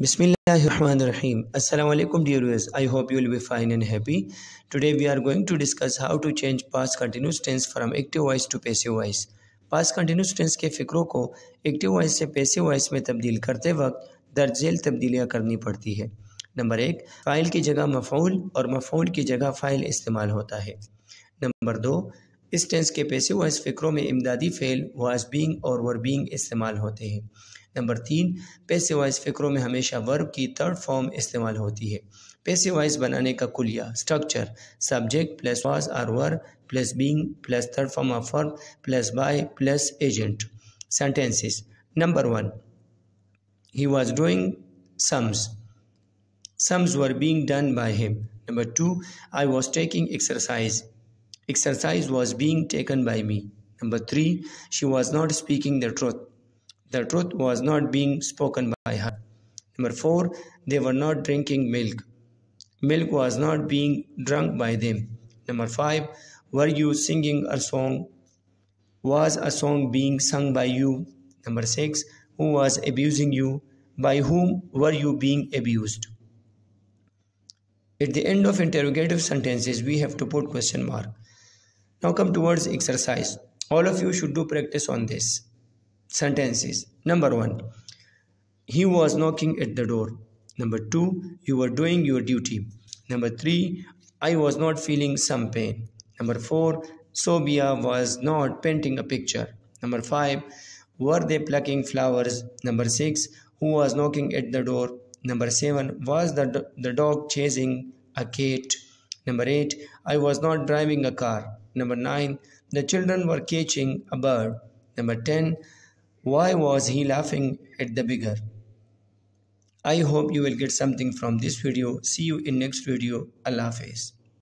Assalamu alaikum dear viewers. I hope you will be fine and happy. Today we are going to discuss how to change past continuous tense from active voice to passive voice. past continuous tense के फ़िक्रों को active voice से passive voice में तब्दील करते वक्त दर्ज झेल तब्दीलियाँ करनी पड़ती है नंबर एक फ़ाइल की जगह मफूल और मफूल की जगह फ़ाइल इस्तेमाल होता है नंबर दो इस टेंस के पैसे वॉइस फ़िक्रों में इमदादी फ़ेल वाज बींग और वर बींग इस्तेमाल होते हैं। नंबर तीन, पैसे वाइज फ़िक्रों में हमेशा वर्ब की थर्ड फॉर्म इस्तेमाल होती है। पैसे वाइज बनाने का कुलिया structure subject plus was are were plus being plus third form of verb plus by plus agent sentences number one he was doing sums sums were being done by him number two I was taking exercise Exercise was being taken by me. Number three, she was not speaking the truth. The truth was not being spoken by her. Number four, they were not drinking milk. Milk was not being drunk by them. Number five, were you singing a song? Was a song being sung by you? Number six, who was abusing you? By whom were you being abused? At the end of interrogative sentences, we have to put question mark. Now come towards exercise. All of you should do practice on this sentences. Number one, he was knocking at the door. Number two, you were doing your duty. Number three, I was not feeling some pain. Number four, Sobia was not painting a picture. Number five, were they plucking flowers? Number six, who was knocking at the door? Number seven, was the, the dog chasing a cat? Number eight, I was not driving a car. Number nine, the children were catching a bird. Number ten, why was he laughing at the beggar? I hope you will get something from this video. See you in next video. Allah Hafiz.